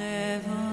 Never.